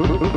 Huh?